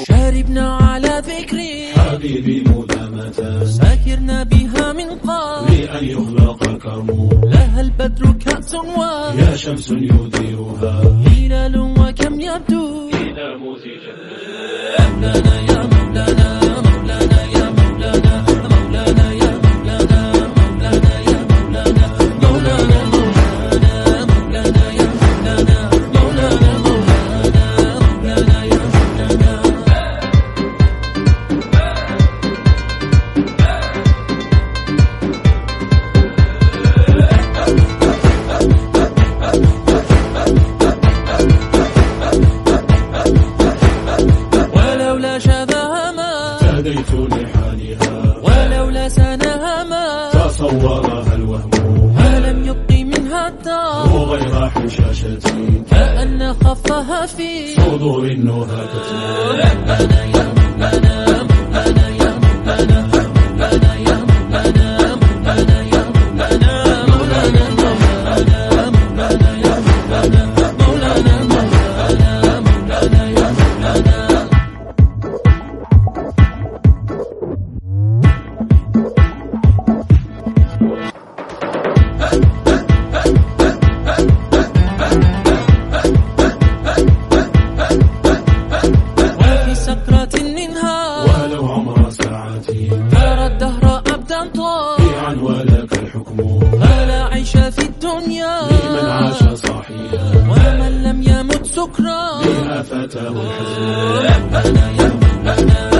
شاربنا على ذكري حبيبي مدامة. ساكرنا بها من قبل. لأن يخلق الكرم لها البدر كأس يا شمس يديرها. وهلال وكم يبدو. إذا مزجت مولانا يا لحالها. ولولا سناها ما تصورها الوهم. ما لم يبق منها الدار. وغير حشاشة. كأن خفها في صدور النهى تتلو يا فلا عيش في الدنيا. لمن عاش صاحيا. ومن لم يمت سكرا. بها فتاه الحزن مولانا يا مولانا